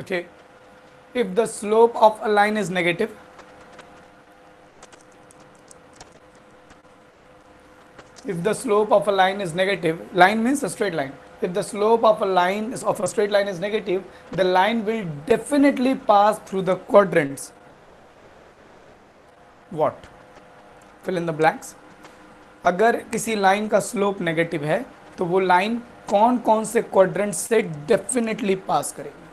okay if the slope of a line is negative if the slope of a line is negative line means a straight line if the slope of a line is of a straight line is negative the line will definitely pass through the quadrants what fill in the blanks अगर किसी line का slope negative है तो वो line कौन कौन से quadrant से डेफिनेटली पास करेगी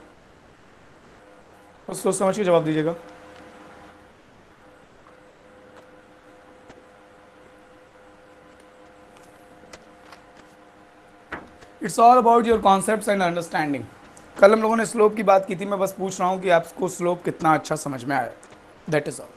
सोच समझ के जवाब दीजिएगा। It's all about your concept and understanding कल हम लोगों ने स्लोप की बात की थी, मैं बस पूछ रहा हूँ कि आपको स्लोप कितना अच्छा समझ में आया। दैट इज़ ऑल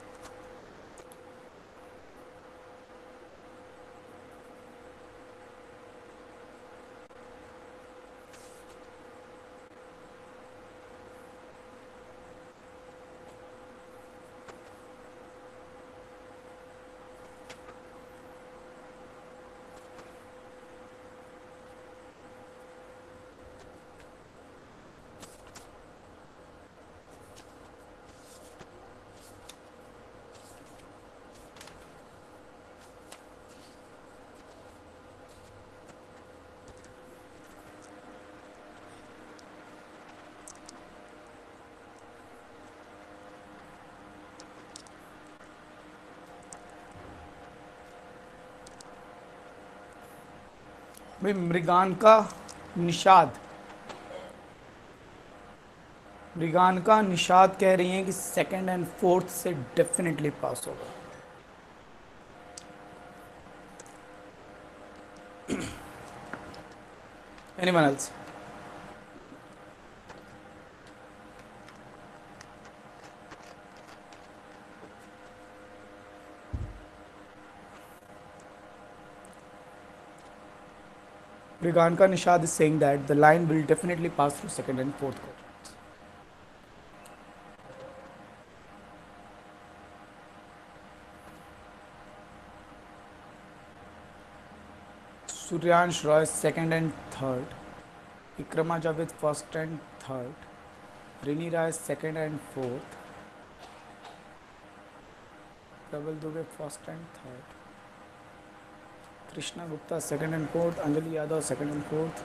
भाई मृगान का निषाद। मृगान का निषाद कह रही हैं कि सेकंड एंड फोर्थ से डेफिनेटली पास होगा। Anyone else Priyanka Nishad is saying that the line will definitely pass through second and fourth quadrants. Suryansh Roy second and third. Ikrama Javed first and third. Rini Rai second and fourth. Double Dubey first and third. Krishna Gupta second and fourth, Anjali Yadav second and fourth.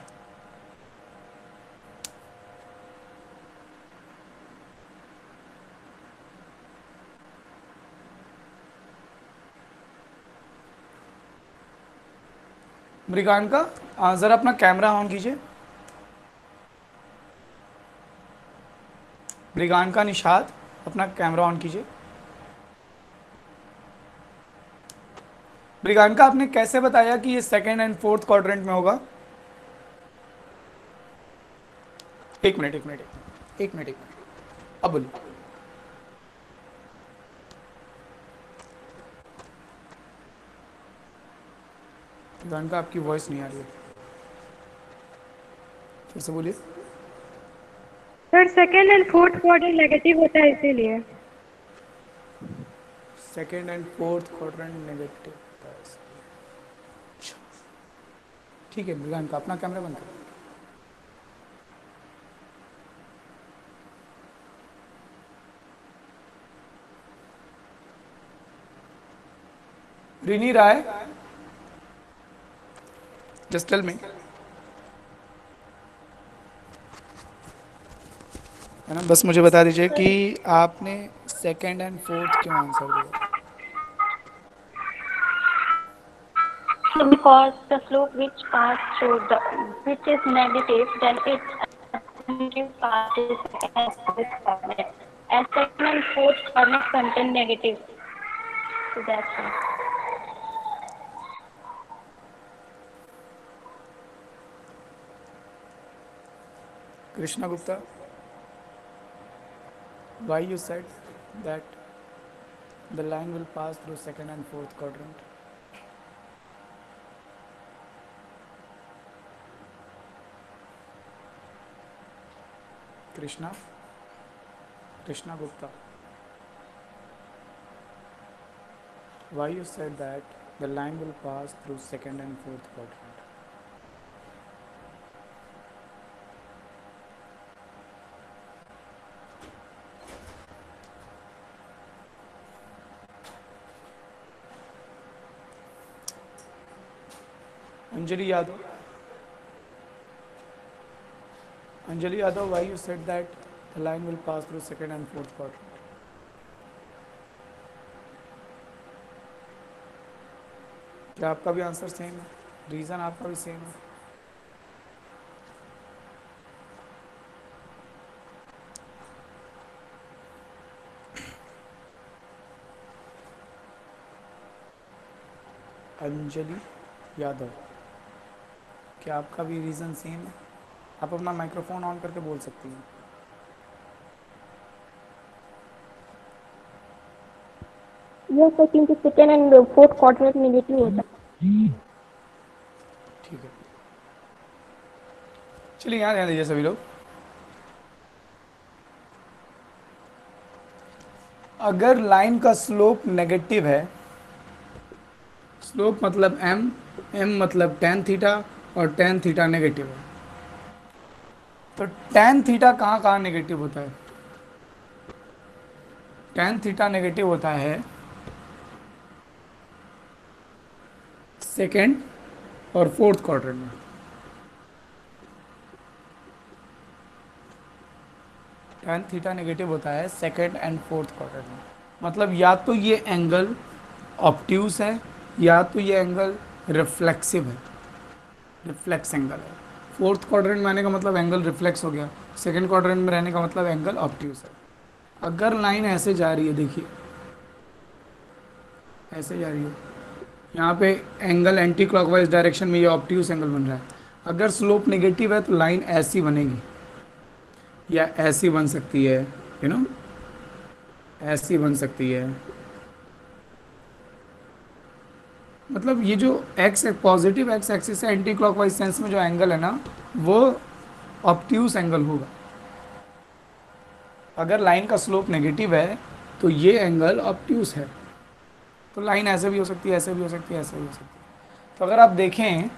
Mrigan का जरा अपना camera on कीजिए मृगान का निषाद अपना camera on कीजिए ब्रिगानका आपने कैसे बताया कि ये सेकेंड एंड फोर्थ क्वाड्रेंट में होगा? एक मिनट एक मिनट एक मिनट एक मिनट। अब बोलिए। ब्रिगानका आपकी वॉइस नहीं आ रही है। फिर से बोलिए। Sir second and fourth quarter negative होता है इसीलिए। Second and fourth quadrant negative ठीक है मृगान का अपना कैमरा बंद करो। रिनी राय जस्ट टेल मी बस मुझे बता दीजिए कि आपने सेकंड एंड फोर्थ क्यों आंसर दिया? Because the slope which pass through the which is negative then its negative part is as coordinate and second and fourth coordinate contain negative. So that's why Krishna Gupta, why you said that the line will pass through second and fourth quadrant? Krishna Krishna Gupta. Why you said that the line will pass through second and fourth quarter Anjali Yadav? Anjali Yadav, why you said that the line will pass through second and fourth quadrant? क्या आपका भी answer same है reason आपका भी same है अंजलि यादव क्या आपका भी रीज़न सेम है आप अपना माइक्रोफोन ऑन करके बोल सकती हैं। I think the second and uh, fourth quadrant negative होता है। ठीक है। चलिए यहाँ ध्यान दीजिए सभी लोग। अगर लाइन का स्लोप नेगेटिव है स्लोप मतलब m m मतलब टेन थीटा और टेन थीटा नेगेटिव है। तो टेन थीटा कहाँ कहाँ नेगेटिव होता है? टेन थीटा नेगेटिव होता है सेकेंड और फोर्थ क्वार्टर में। टेन थीटा नेगेटिव होता है सेकेंड एंड फोर्थ क्वार्टर में। मतलब या तो ये एंगल ऑप्ट्यूस है, या तो ये एंगल रिफ्लेक्सिव है। रिफ्लेक्स एंगल है। फोर्थ क्वाड्रेंट में आने का मतलब एंगल रिफ्लेक्स हो गया। सेकेंड क्वाड्रेंट में रहने का मतलब एंगल ऑप्ट्यूस है। अगर लाइन ऐसे जा रही है, देखिए। ऐसे जा रही है। यहाँ पे एंगल एंटी क्लॉकवाइज डायरेक्शन में ये ऑप्ट्यूस एंगल बन रहा है। अगर स्लोप नेगेटिव है तो लाइन ऐसी बनेगी। या ऐसी बन सकती है यू नो ऐसी बन सकती है। मतलब ये जो एक्स पॉजिटिव एक्स एक्सिस है एंटी क्लॉकवाइज सेंस में जो एंगल है ना, वो ऑप्ट्यूस एंगल होगा। अगर लाइन का स्लोप नेगेटिव है तो ये एंगल ऑप्ट्यूस है। तो लाइन ऐसे भी हो सकती है, ऐसे भी हो सकती है, ऐसे भी हो सकती है। तो अगर आप देखें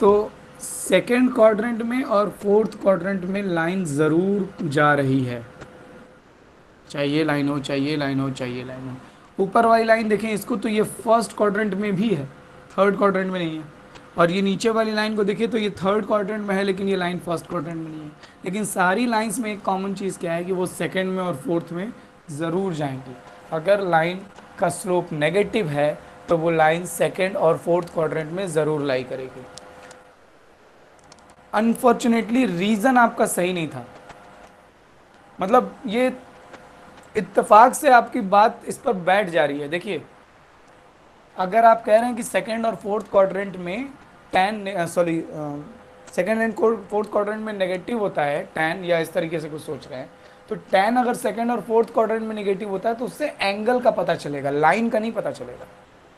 तो सेकेंड क्वाड्रेंट में और फोर्थ क्वाड्रेंट में लाइन ज़रूर जा रही है। चाहिए लाइन हो चाहिए लाइन हो चाहिए लाइन हो। ऊपर वाली लाइन देखें, इसको तो ये फ़र्स्ट क्वाड्रेंट में भी है थर्ड क्वाड्रेंट में नहीं है। और ये नीचे वाली लाइन को देखें तो ये थर्ड क्वाड्रेंट में है, लेकिन ये लाइन फ़र्स्ट क्वाड्रेंट में नहीं है। लेकिन सारी लाइंस में एक कॉमन चीज़ क्या है कि वो सेकेंड में और फोर्थ में ज़रूर जाएँगी। अगर लाइन का स्लोप नेगेटिव है तो वो लाइन सेकेंड और फोर्थ क्वाड्रेंट में ज़रूर लाई करेगी। अनफॉर्चुनेटली रीज़न आपका सही नहीं था। मतलब ये इत्तेफाक से आपकी बात इस पर बैठ जा रही है। देखिए, अगर आप कह रहे हैं कि सेकेंड और फोर्थ क्वाड्रेंट में tan sorry second and fourth quadrant में नेगेटिव होता है टेन या इस तरीके से कुछ सोच रहे हैं तो टेन अगर सेकेंड और फोर्थ क्वाड्रेंट में नेगेटिव होता है तो उससे एंगल का पता चलेगा लाइन का नहीं पता चलेगा।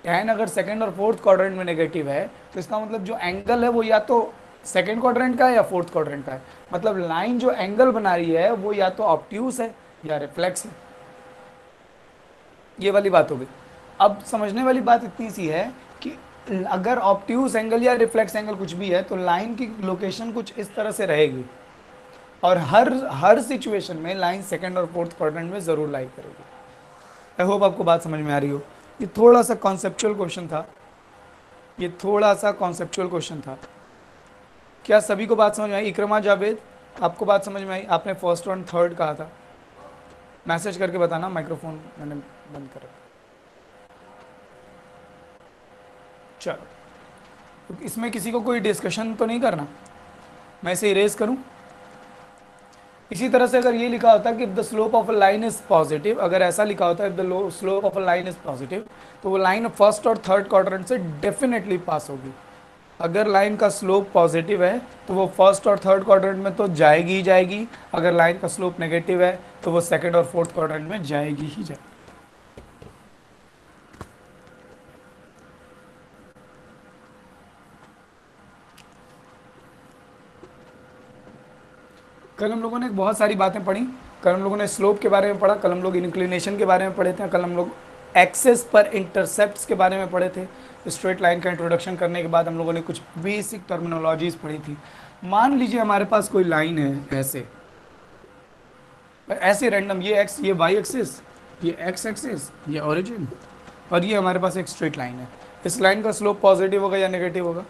टेन अगर सेकेंड और फोर्थ क्वाड्रेंट में नेगेटिव है तो इसका मतलब जो एंगल है वो या तो सेकेंड क्वाड्रेंट का है या फोर्थ क्वाड्रेंट का है। मतलब लाइन जो एंगल बना रही है, वो या तो ऑप्ट्यूस है या रिफ्लेक्स है। ये वाली बात हो गई। अब समझने वाली बात इतनी सी है कि अगर ऑप्ट्यूस एंगल या रिफ्लेक्स एंगल कुछ भी है तो लाइन की लोकेशन कुछ इस तरह से रहेगी। और हर हर सिचुएशन में लाइन सेकंड और फोर्थ क्वाड्रेंट में ज़रूर लाई करेगी। आई होप आपको बात समझ में आ रही हो। ये थोड़ा सा कॉन्सेप्चुअल क्वेश्चन था। ये थोड़ा सा कॉन्सेप्चुअल क्वेश्चन था। क्या सभी को बात समझ में आई? इक्रमा जावेद, आपको बात समझ में आई? आपने फ़र्स्ट और थर्ड कहा था। मैसेज करके बताना माइक्रोफोन मैंने बंद कर चलो। तो इसमें किसी को कोई डिस्कशन तो नहीं करना? मैं इसे इरेज करूँ? इसी तरह से अगर ये लिखा होता कि the slope of a line is positive अगर ऐसा लिखा होता है the slope of a line is positive तो वो लाइन फ़र्स्ट और थर्ड क्वाड्रेंट से डेफिनेटली पास होगी। अगर लाइन का स्लोप पॉजिटिव है तो वो फ़र्स्ट और थर्ड क्वाड्रेंट में तो जाएगी ही जाएगी। अगर लाइन का स्लोप नेगेटिव है तो वो सेकंड और फोर्थ क्वाड्रेंट में जाएगी ही जाएगी। कल हम लोगों ने बहुत सारी बातें पढ़ी। कल हम लोगों ने स्लोप के बारे में पढ़ा, कल हम लोग इंक्लिनेशन के बारे में पढ़े थे, कल हम लोग एक्सेस पर इंटरसेप्ट्स के बारे में पढ़े थे। स्ट्रेट लाइन का इंट्रोडक्शन करने के बाद हम लोगों ने कुछ बेसिक टर्मिनोलॉजीज पढ़ी थी। मान लीजिए हमारे पास कोई लाइन है ऐसे। ऐसे रैंडम ये एक्स ये वाई एक्सिस ये एक्स एक्सिस ये ओरिजिन और ये हमारे पास एक स्ट्रेट लाइन है। इस लाइन का स्लोप पॉजिटिव होगा या नेगेटिव होगा?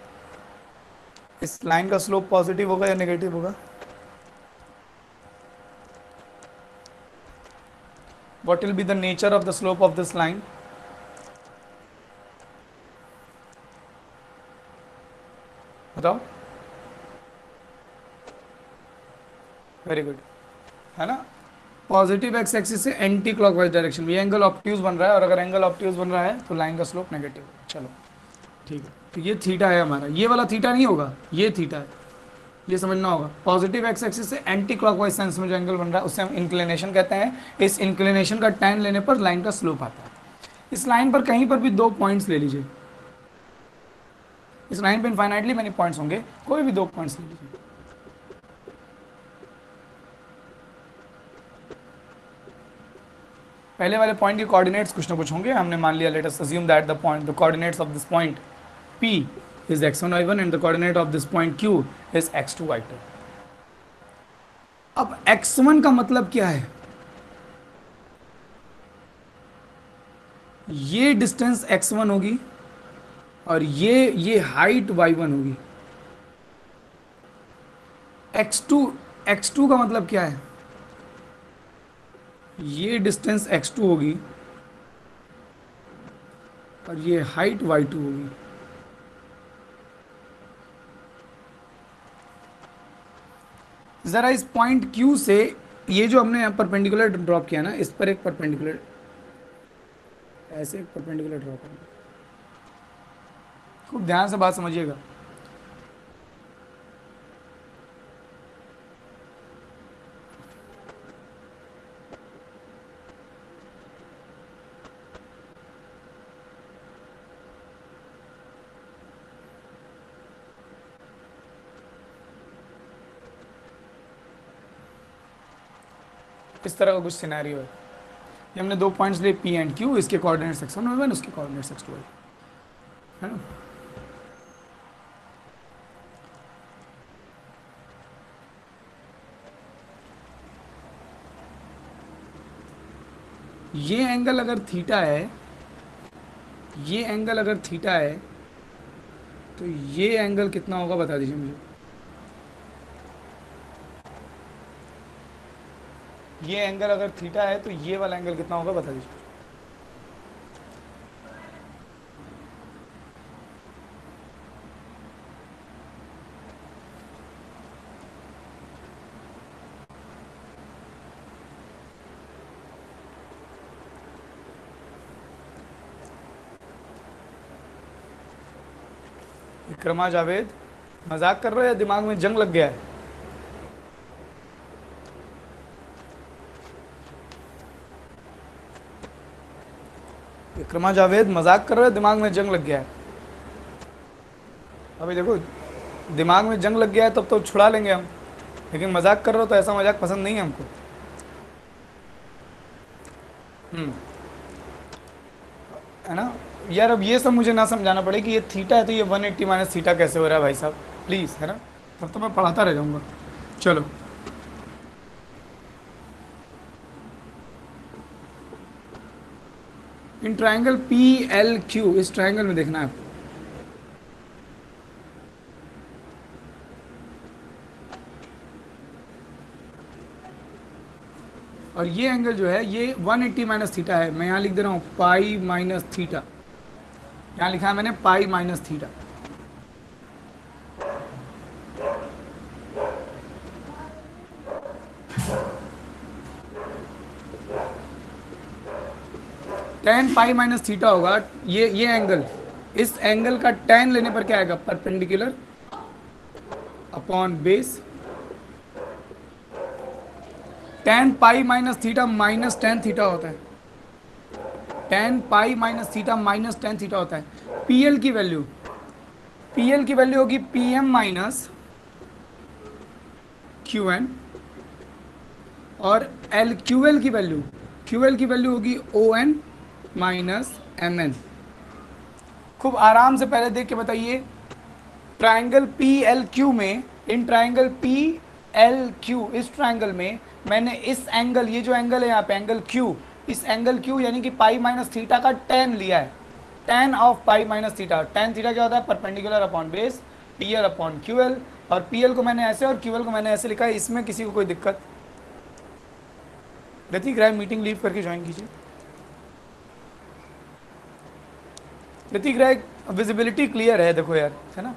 इस लाइन का स्लोप पॉजिटिव होगा या नेगेटिव होगा? What will be the nature of the slope of this line? बताओ वेरी गुड है ना? पॉजिटिव एक्स एक्सिस से एंटी क्लॉकवाइज डायरेक्शन में एंगल ऑप्ट्यूज बन रहा है और अगर एंगल ऑप्ट्यूज बन रहा है तो लाइन का स्लोप नेगेटिव चलो। ठीक है। तो ये थीटा है हमारा। ये वाला थीटा नहीं होगा। ये थीटा है। ये समझना होगा। पॉजिटिव एक्स एक्सिस से एंटी क्लॉकवाइज सेंस में जो एंगल बन रहा है, उसे हम इंक्लिनेशन कहते हैं। इस इंक्लिनेशन का टैन लेने पर लाइन का स्लोप आता है। इस लाइन पर कहीं पर भी दो पॉइंट्स ले लीजिए। इस लाइन पे इनफाइनाइटली मैंने पॉइंट्स होंगे। कोई भी दो पॉइंट्स ले लीजिए। पहले वाले पॉइंट के कोऑर्डिनेट्स कुछ ना कुछ होंगे। हमने मान लिया let us assume that the point the coordinates of this point P is x1 y1 and the coordinate of this point Q is x2 y2 अब x1 का मतलब क्या है? ये डिस्टेंस x1 होगी और ये ये हाइट y1 होगी। X2 x2 का मतलब क्या है? ये डिस्टेंस x2 होगी और ये हाइट y2 होगी। ज़रा इस पॉइंट क्यू से ये जो हमने यहाँ परपेंडिकुलर ड्रॉप किया ना, इस पर एक परपेंडिकुलर ऐसे एक परपेंडिकुलर ड्रॉप करना। खूब ध्यान से बात समझिएगा। इस तरह का कुछ सिनेरियो है। ये हमने दो पॉइंट्स लिए पी एंड क्यू इसके कोऑर्डिनेट सेक्शन वन वन उसके कोऑर्डिनेट सेक्शन वन है ना? ये एंगल अगर थीटा है, ये एंगल अगर थीटा है तो ये एंगल कितना होगा बता दीजिए मुझे। ये एंगल अगर थीटा है तो ये वाला एंगल कितना होगा बता दीजिए। विक्रमा जावेद, मज़ाक कर रहे हो दिमाग में जंग लग गया है? इक्रमा जावेद, मज़ाक कर रहे हो? दिमाग में जंग लग गया है। अभी देखो, दिमाग में जंग लग गया है, तब तो छुड़ा लेंगे हम। लेकिन मज़ाक कर रहे हो तो ऐसा मज़ाक पसंद नहीं है हमको। हम्म। है ना? यार, अब ये सब मुझे ना समझाना पड़े कि ये थीटा है तो ये 180 एट्टी माइनस थीटा कैसे हो रहा है भाई साहब? प्लीज़, है ना? तब तो मैं पढ़ाता रह जाऊँगा। चलो। In triangle P L Q, इस ट्राइंगल में देखना है आपको। और ये एंगल जो है, ये 180 एट्टी माइनस थीटा है। मैं यहाँ लिख दे रहा हूँ पाई माइनस थीटा यहाँ लिखा है मैंने pi minus theta tan pi minus theta होगा, ये ये एंगल इस एंगल का टेन लेने पर क्या आएगा? Perpendicular upon base tan pi minus theta minus tan theta होता है। Tan pi minus theta minus tan theta होता है। पी एल की वैल्यू पी एल की वैल्यू होगी P M minus Q N और एल क्यू एल की value Q L की वैल्यू होगी O N minus M N खूब आराम से पहले देख के बताइए ट्राइंगल पी एल क्यू में in triangle P L Q इस ट्राइंगल में मैंने इस एंगल ये जो एंगल है यहाँ पे एंगल क्यू इस एंगल क्यू यानी कि पाई माइनस थीटा का टेन लिया है। Tan of pi minus theta tan theta क्या होता है? Perpendicular upon base P L upon Q L और पी एल को मैंने ऐसे और क्यू एल को मैंने ऐसे लिखा है, इसमें किसी को कोई दिक्कत? ऋतिक राय मीटिंग लीव करके ज्वाइन कीजिए। ऋतिक राय विजिबिलिटी क्लियर है देखो यार है ना?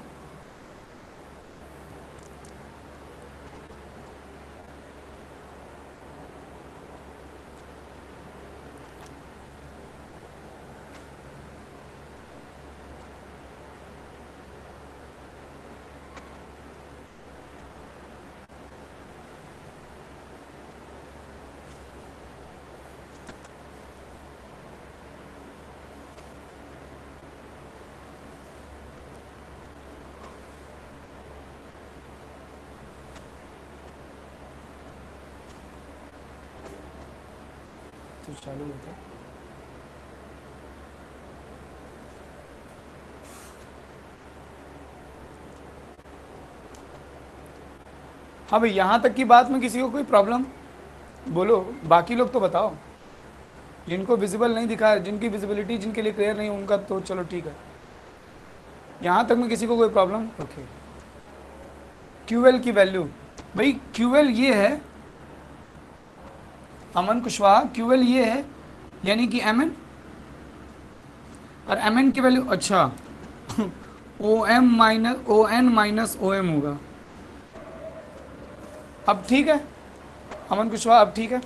तो चालू होता। है हाँ भाई, यहाँ तक की बात में किसी को कोई प्रॉब्लम बोलो, बाकी लोग तो बताओ। जिनको विजिबल नहीं दिखा, जिनकी विजिबिलिटी जिनके लिए क्लियर नहीं, उनका तो चलो ठीक है। यहाँ तक में किसी को कोई प्रॉब्लम ओके क्यूएल की वैल्यू भाई क्यूएल ये है अमन कुशवाहा, क्यूएल ये है, यानी कि एम एन और एम एन की वैल्यू अच्छा O M minus O N minus O M होगा। अब ठीक है? अमन कुशवाहा, अब ठीक है?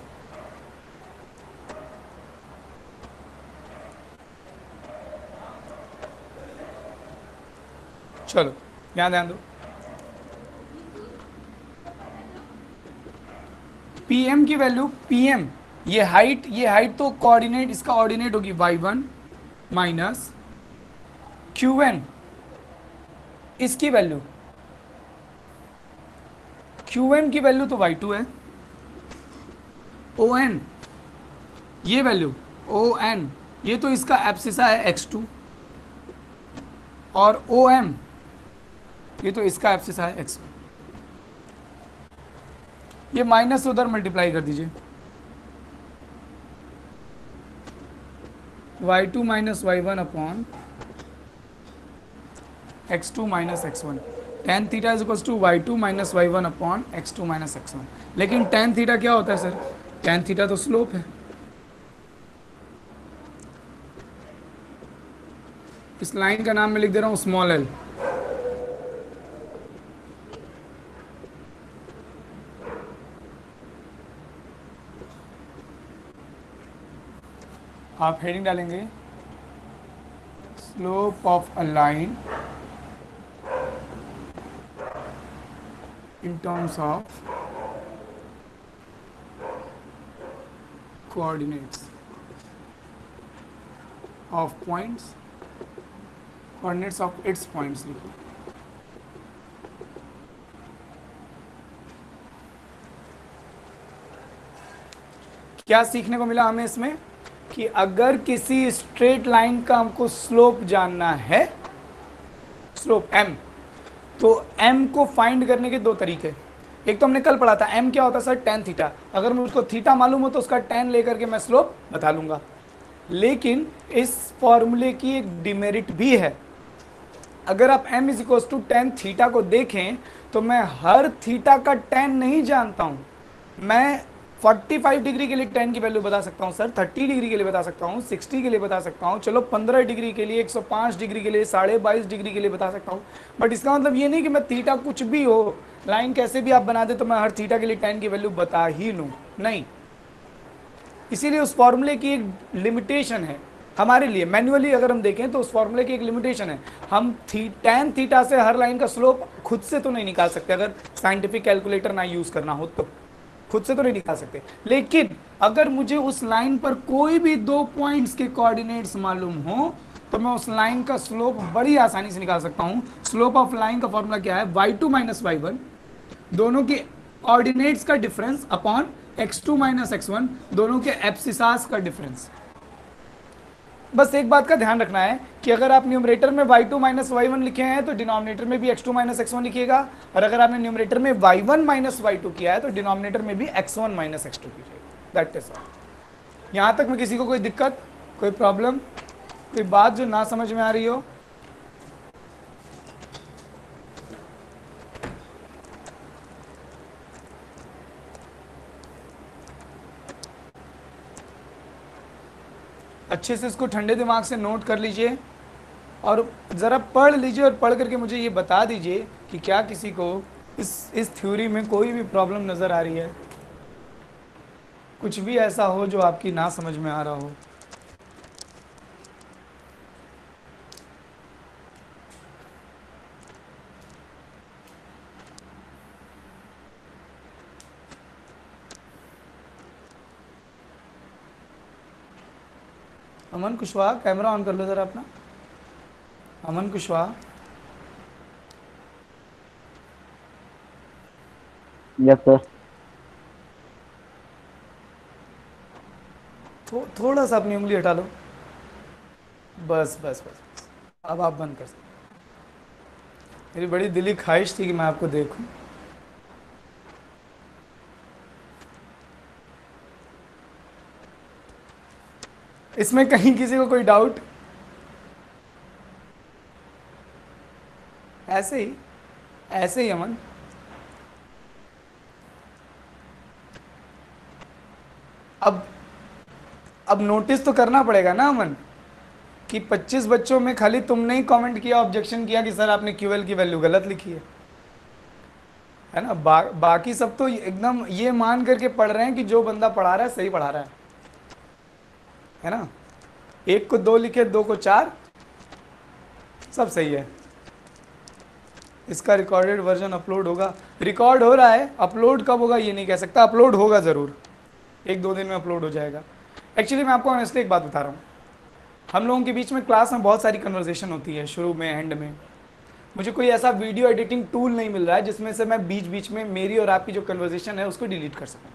चलो, यहाँ ध्यान दो। पीएम की वैल्यू पीएम ये हाइट ये हाइट तो कोऑर्डिनेट इसका ऑर्डिनेट होगी y one minus Q N इसकी वैल्यू क्यू एन की वैल्यू तो वाई टू है. ओ एन ये वैल्यू ओ एन ये तो इसका एप्सिसा है एक्स टू और ओ एम ये तो इसका एप्सिसा है एक्स ये माइनस उधर मल्टीप्लाई कर दीजिए। Y two minus y one upon x two minus x one tan theta is equal to y two minus y one upon x two minus x one लेकिन tan theta क्या होता है sir tan theta तो slope है। इस line का नाम मैं लिख दे रहा हूँ स्मॉल एल आप हेडिंग डालेंगे। Slope of a line in terms of coordinates of points coordinates of its points लिखो। क्या सीखने को मिला हमें इसमें? कि अगर किसी स्ट्रेट लाइन का हमको स्लोप जानना है स्लोप एम तो m को फाइंड करने के दो तरीके। एक तो हमने कल पढ़ा था, m क्या होता है सर टेन थीटा अगर मुझको थीटा मालूम हो तो उसका टेन लेकर के मैं स्लोप बता लूँगा। लेकिन इस फॉर्मूले की एक डिमेरिट भी है। अगर आप m is equal to tan theta को देखें तो मैं हर थीटा का टेन नहीं जानता हूँ। मैं 45 डिग्री के लिए 10 की वैल्यू बता सकता हूँ सर 30 डिग्री के लिए बता सकता हूँ 60 के लिए बता सकता हूँ. चलो 15 डिग्री के लिए 105 डिग्री के लिए, साढ़े बाईस डिग्री के लिए बता सकता हूँ. बट इसका मतलब ये नहीं कि मैं थीटा कुछ भी हो लाइन कैसे भी आप बना दे तो मैं हर थीटा के लिए 10 की वैल्यू बता ही लूँ. नहीं. इसीलिए उस फॉर्मूले की एक लिमिटेशन है हमारे लिए. मैनुअली अगर हम देखें तो उस फॉर्मूले की एक लिमिटेशन है. हम थी टेन थीटा से हर लाइन का स्लोप खुद से तो नहीं निकाल सकते. अगर साइंटिफिक कैलकुलेटर ना यूज़ करना हो तो. खुद से तो नहीं निकाल सकते। लेकिन अगर मुझे उस लाइन पर कोई भी दो पॉइंट्स के कोऑर्डिनेट्स मालूम हो तो मैं उस लाइन का स्लोप बड़ी आसानी से निकाल सकता हूँ। स्लोप ऑफ़ लाइन का फॉर्मूला क्या है? Y two minus y one दोनों के ऑर्डिनेट्स का difference upon x two minus x one दोनों के एप्सिसास का डिफरेंस बस एक बात का ध्यान रखना है कि अगर आप न्यूमरेटर में y two minus y one लिखे हैं तो डिनोमिनेटर में भी x two minus x one लिखिएगा। और अगर आपने न्यूमरेटर में y one minus y two किया है तो डिनोमिनेटर में भी x one minus x two that is all यहाँ तक में किसी को कोई दिक्कत, कोई प्रॉब्लम कोई बात जो ना समझ में आ रही हो अच्छे से इसको ठंडे दिमाग से नोट कर लीजिए और ज़रा पढ़ लीजिए और पढ़ करके मुझे ये बता दीजिए कि क्या किसी को इस इस थ्योरी में कोई भी प्रॉब्लम नज़र आ रही है। कुछ भी ऐसा हो जो आपकी ना समझ में आ रहा हो। अमन कुशवाहा कैमरा ऑन कर लो ज़रा अपना। अमन कुशवाहा। यस सर थो, थोड़ा सा अपनी उंगली हटा लो। बस बस बस। बस। अब आप बंद कर सकते मेरी बड़ी दिली ख्वाहिश थी कि मैं आपको देखूँ। इसमें कहीं किसी को कोई डाउट ऐसे ही ऐसे ही अमन। अब अब नोटिस तो करना पड़ेगा ना अमन कि 25 बच्चों में खाली तुमने ही कमेंट किया ऑब्जेक्शन किया कि सर आपने क्यूएल की वैल्यू गलत लिखी है। है ना? बा, बाकी सब तो एकदम ये मान करके पढ़ रहे हैं कि जो बंदा पढ़ा रहा है सही पढ़ा रहा है। है ना? एक को दो लिखे, दो को चार, सब सही है। इसका रिकॉर्डेड वर्जन अपलोड होगा। रिकॉर्ड हो रहा है अपलोड कब होगा ये नहीं कह सकता अपलोड होगा ज़रूर। एक दो दिन में अपलोड हो जाएगा। एक्चुअली मैं आपको ऑनेस्टली एक बात बता रहा हूँ। हम लोगों के बीच में क्लास में बहुत सारी कन्वर्जेशन होती है, शुरू में एंड में। मुझे कोई ऐसा वीडियो एडिटिंग टूल नहीं मिल रहा है जिसमें से मैं बीच बीच में मेरी और आपकी जो कन्वर्जेशन है, उसको डिलीट कर सकूँ।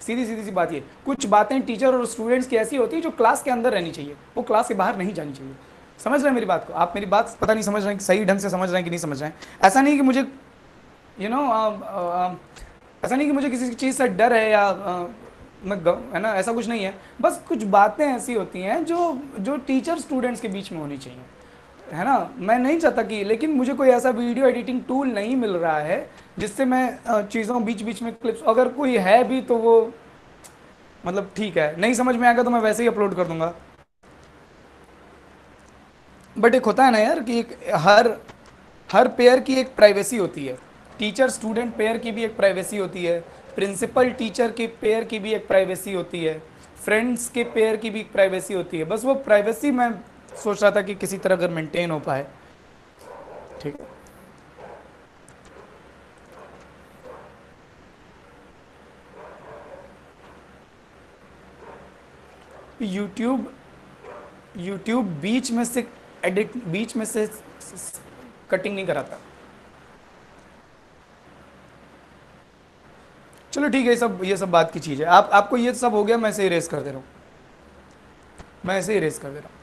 सीधी सीधी सी बात ये, कुछ बातें टीचर और स्टूडेंट्स की ऐसी होती है जो क्लास के अंदर रहनी चाहिए, वो क्लास के बाहर नहीं जानी चाहिए। समझ रहे हैं मेरी बात को? आप मेरी बात पता नहीं समझ रहे हैं, सही ढंग से समझ रहे हैं कि नहीं समझ रहे हैं? ऐसा नहीं कि मुझे यू नो ऐसा नहीं कि मुझे किसी चीज़ से डर है या मैं है ना, ऐसा कुछ नहीं है। बस कुछ बातें ऐसी होती हैं जो जो टीचर स्टूडेंट्स के बीच में होनी चाहिए। है ना? मैं नहीं चाहता कि, लेकिन मुझे कोई ऐसा वीडियो एडिटिंग टूल नहीं मिल रहा है, जिससे मैं चीज़ों बीच बीच में क्लिप्स अगर कोई है भी तो वो मतलब ठीक है। नहीं समझ में आएगा तो मैं वैसे ही अपलोड कर दूँगा। बट एक होता है ना यार कि एक, हर हर पेयर की एक प्राइवेसी होती है। टीचर स्टूडेंट पेयर की भी एक प्राइवेसी होती है। प्रिंसिपल टीचर के पेयर की भी एक प्राइवेसी होती है। फ्रेंड्स के पेयर की भी एक प्राइवेसी होती है। बस वो प्राइवेसी मैं सोच रहा था कि किसी तरह अगर मेंटेन हो पाए। ठीक। है यूट्यूब यूट्यूब बीच में से एडिट बीच में से कटिंग नहीं कराता। चलो ठीक है सब, ये सब बात की चीज़ है। आप, आपको ये सब हो गया, मैं ऐसे इरेज कर दे रहा हूँ। मैं ऐसे इरेज कर दे रहा हूँ।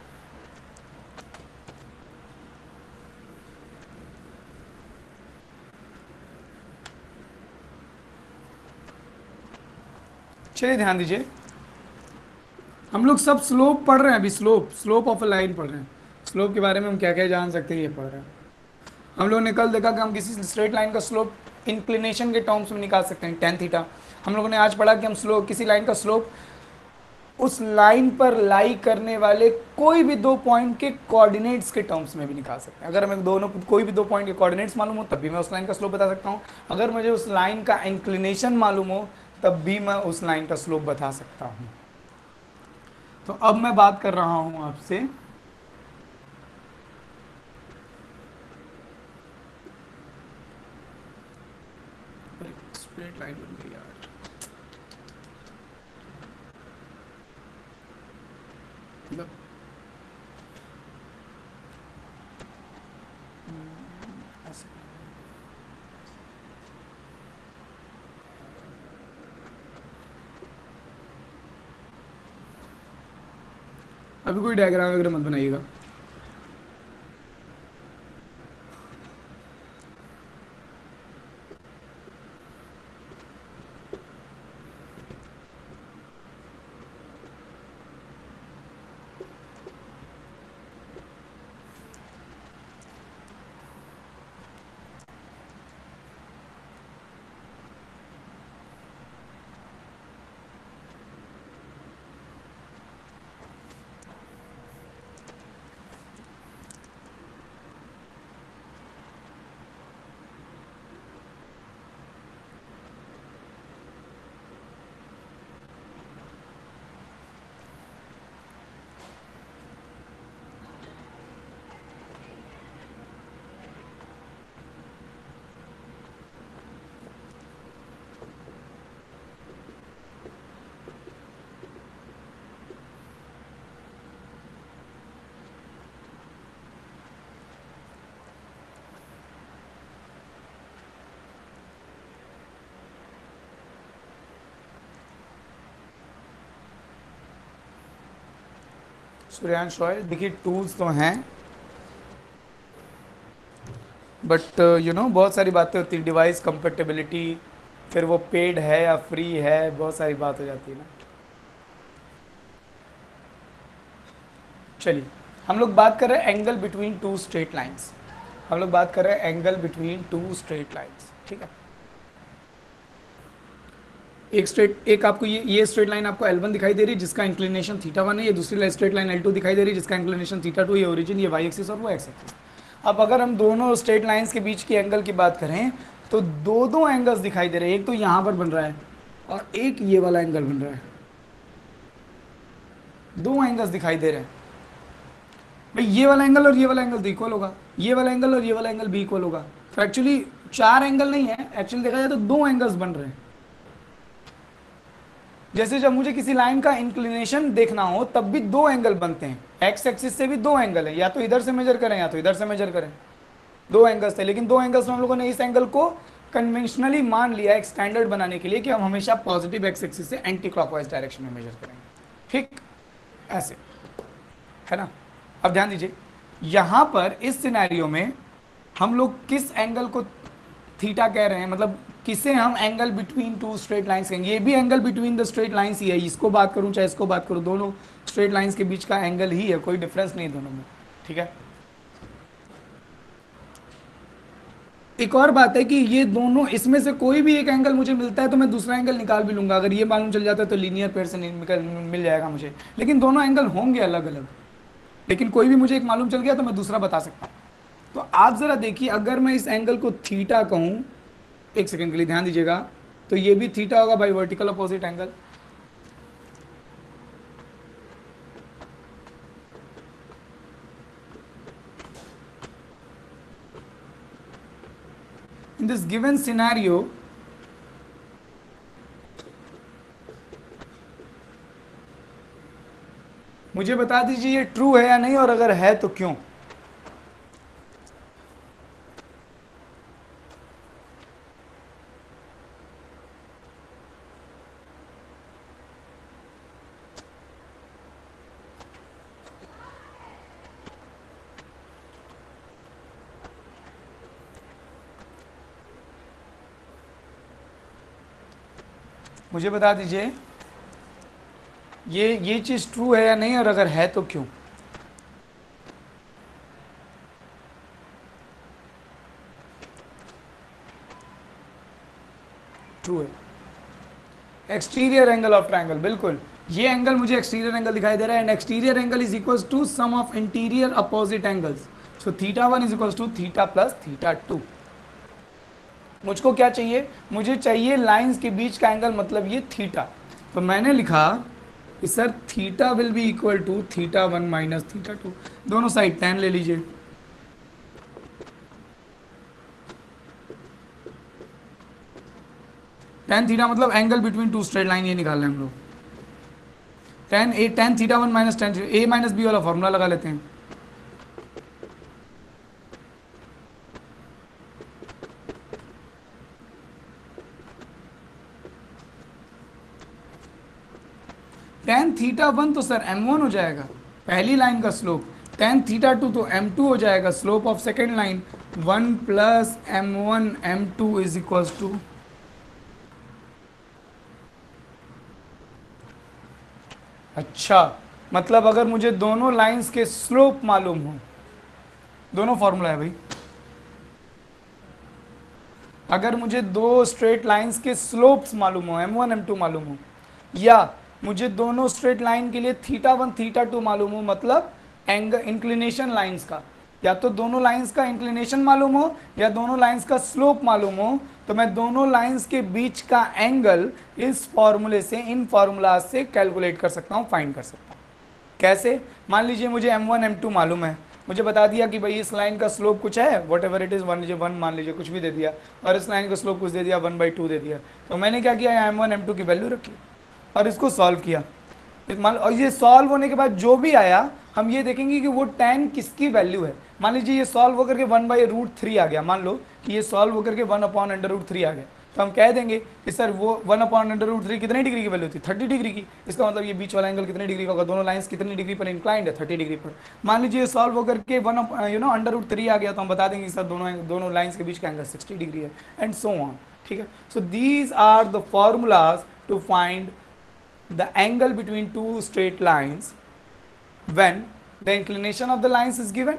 चलिए ध्यान दीजिए। हम लोग सब स्लोप पढ़ रहे हैं अभी slope slope of a line पढ़ रहे हैं। स्लोप के बारे में हम क्या क्या जान सकते हैं, ये पढ़ रहे हैं। हम लोगों ने कल देखा कि हम किसी स्ट्रेट लाइन का स्लोप इंक्लिनेशन के टर्म्स में निकाल सकते हैं टेन थीटा हम लोगों ने आज पढ़ा कि हम स्लो किसी लाइन का स्लोप उस लाइन पर लाई करने वाले कोई भी दो पॉइंट के कोऑर्डिनेट्स के टर्म्स में भी निकाल सकते हैं। अगर हमें दोनों, कोई भी दो पॉइंट के कोऑर्डिनेट्स मालूम हो, तब भी मैं उस लाइन का स्लोप बता सकता हूँ। अगर मुझे उस लाइन का इंक्लिनेशन मालूम हो तब भी मैं उस लाइन का स्लोप बता सकता हूँ। तो अब मैं बात कर रहा हूँ आपसे। लाइन बन गई यार मतलब हम्म, ऐसे अभी कोई डायग्राम वगैरह मत बनाइएगा। सूर्यांश रॉय देखिए टूल्स तो हैं बट यू नो बहुत सारी बातें होती हैं डिवाइस कंपेटेबिलिटी फिर वो पेड है या फ्री है, बहुत सारी बात हो जाती है ना। चलिए, हम लोग बात कर रहे हैं angle between two straight lines हम लोग बात कर रहे हैं angle between two straight lines ठीक है? एक स्ट्रेट एक आपको ये ये स्ट्रेट लाइन आपको L1 दिखाई दे रही है जिसका इंक्लिनेशन थीटा वन है, ये दूसरी स्ट्रेट लाइन L2 दिखाई दे रही है जिसका इंक्लिनेशन थीटा टू ये ओरिजिन ये वाई एक्सिस और वो एक्स एक्सिस अब अगर हम दोनों स्ट्रेट लाइंस के बीच की एंगल की बात करें तो दो दो एंगल्स दिखाई दे रहे हैं। एक तो यहाँ पर बन रहा है और एक ये वाला एंगल बन रहा है। दो एंगल्स दिखाई दे रहे हैं। भाई, ये वाला एंगल और ये वाला एंगल इक्वल होगा। ये वाला एंगल और ये वाला एंगल भी इक्वल होगा। तो एक्चुअली चार एंगल नहीं है। एक्चुअली देखा जाए तो दो एंगल्स बन रहे हैं। जैसे जब मुझे किसी लाइन का इंक्लिनेशन देखना हो, तब भी दो एंगल बनते हैं। एक्स एक्सिस से भी दो एंगल है। या तो इधर से मेजर करें, या तो इधर से मेजर करें। दो एंगल्स थे। लेकिन दो एंगल्स में हम लोगों ने इस एंगल को कन्वेंशनली मान लिया एक स्टैंडर्ड बनाने के लिए कि हम हमेशा पॉजिटिव एक्स एक्सिस से एंटी क्लॉकवाइज डायरेक्शन में मेजर करेंगे। ठीक? ऐसे। है ना? अब ध्यान दीजिए। यहाँ पर इस सिनेरियो में हम लोग किस एंगल को थीटा कह रहे हैं? मतलब किसे हम angle between two straight lines कहेंगे? ये भी angle between the straight lines ही है। इसको बात करूँ चाहे इसको बात करूँ, दोनों स्ट्रेट लाइंस के बीच का एंगल ही है, कोई डिफरेंस नहीं दोनों में, ठीक है? एक और बात है कि ये दोनों, इसमें से कोई भी एक एंगल मुझे मिलता है तो मैं दूसरा एंगल निकाल भी लूँगा। अगर ये मालूम चल जाता है तो लीनियर पेयर से मिल जाएगा मुझे। लेकिन दोनों एंगल होंगे अलग अलग लेकिन कोई भी मुझे एक मालूम चल गया तो मैं दूसरा बता सकता हूँ। तो आप ज़रा देखिए, अगर मैं इस एंगल को थीटा कहूँ एक सेकेंड के लिए ध्यान दीजिएगा। तो ये भी थीटा होगा by vertical opposite angle in this given scenario, मुझे बता दीजिए ये ट्रू है या नहीं, और अगर है तो क्यों? मुझे बता दीजिए, ये ये चीज़ ट्रू है या नहीं और अगर है तो क्यों? ट्रू है। एक्सटीरियर एंगल ऑफ़ ट्रायंगल बिल्कुल। ये एंगल मुझे एक्सटीरियर एंगल दिखाई दे रहा है। And exterior angle is equal to sum of interior opposite angles so theta one is equal to theta plus theta two मुझको क्या चाहिए? मुझे चाहिए लाइंस के बीच का एंगल मतलब ये थीटा तो मैंने लिखा कि sir theta will be equal to theta one minus theta two दोनों साइड टेन ले लीजिए. टेन थीटा मतलब angle between two straight line ये निकाल हैं हम लोग. Tan A tan theta one minus tan A minus B वाला फॉर्मूला लगा लेते हैं टेन थीटा वन तो सर एम वन हो जाएगा, पहली लाइन का स्लोप। टेन थीटा टू तो एम टू हो जाएगा, slope of second line. One plus M one, M two is equal to. अच्छा मतलब अगर मुझे दोनों लाइंस के स्लोप मालूम हो, दोनों फॉर्मूला है भाई। अगर मुझे दो स्ट्रेट लाइंस के स्लोप्स मालूम हो, एम वन, एम टू मालूम हो, या मुझे दोनों स्ट्रेट लाइन के लिए थीटा वन थीटा टू मालूम हो मतलब एंगल इंक्लिनेशन लाइंस का। या तो दोनों लाइंस का इंक्लिनेशन मालूम हो, या दोनों लाइंस का स्लोप मालूम हो तो मैं दोनों लाइंस के बीच का एंगल इस फॉर्मूले से, इन फॉर्मूला से कैलकुलेट कर सकता हूँ फाइंड कर सकता हूँ। कैसे? मान लीजिए मुझे एम वन एम टू मालूम है। मुझे बता दिया कि भाई इस लाइन का स्लोप कुछ है whatever it is one लीजिए वन मान लीजिए कुछ भी दे दिया, और इस लाइन का स्लोप कुछ दे दिया वन बाई टू दे दिया। तो मैंने क्या किया? एम वन एम टू की वैल्यू रखी। और इसको सॉल्व किया। मान और ये सॉल्व होने के बाद जो भी आया, हम ये देखेंगे कि वो टेन किसकी वैल्यू है? मान लीजिए ये सॉल्व होकर के वन बाई रूट थ्री आ गया। मान लो कि ये सॉल्व होकर के one upon under root three आ गया। तो हम कह देंगे कि सर, वो one upon under root three कितने डिग्री की वैल्यू थी थर्टी डिग्री की। इसका मतलब ये बीच वाला एंगल कितने डिग्री का होगा? दोनों लाइन्स कितनी डिग्री पर इंक्लाइंड है? थर्टी डिग्री पर। मान लीजिए सॉल्व होकर के one you know under root three आ गया तो हम बता देंगे सर, दोनों दोनों लाइन्स के बीच का एंगल सिक्सटी डिग्री है। एंड सो ऑन ठीक है? So these are the formulas to find the angle between two straight lines when the inclination of the lines is given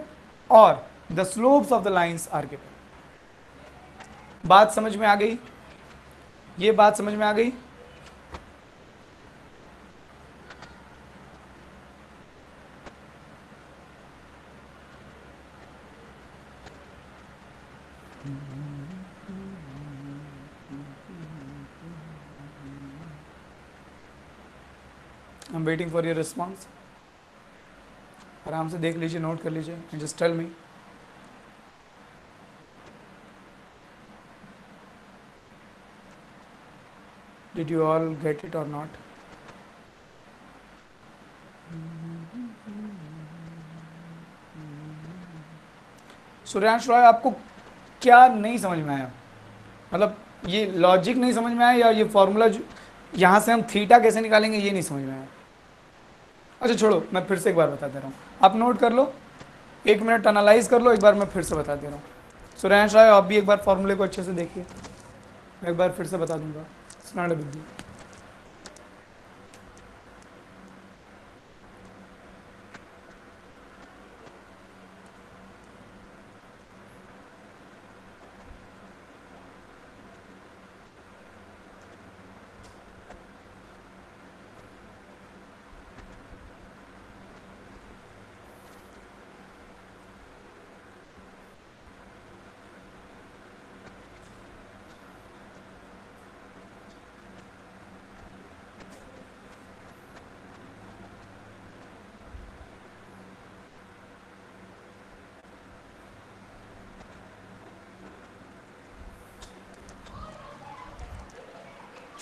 or the slopes of the lines are given बात समझ में आ गई ये बात समझ में आ गई I'm waiting for your response. आराम से देख लीजिए नोट कर लीजिए just tell me did you all get it or not Suryansh Roy, आपको क्या नहीं समझ में आया? मतलब ये लॉजिक नहीं समझ में आया या ये फॉर्मूला यहाँ से हम थीटा कैसे निकालेंगे, ये नहीं समझ में आया? अच्छा छोड़ो, मैं फिर से एक बार बता दे रहा हूँ। आप नोट कर लो, एक मिनट एनालाइज कर लो, एक बार मैं फिर से बता दे रहा हूँ। सुरेश राय, आप भी एक बार फॉर्मूले को अच्छे से देखिए। मैं एक बार फिर से बता दूँगा। सुना बिग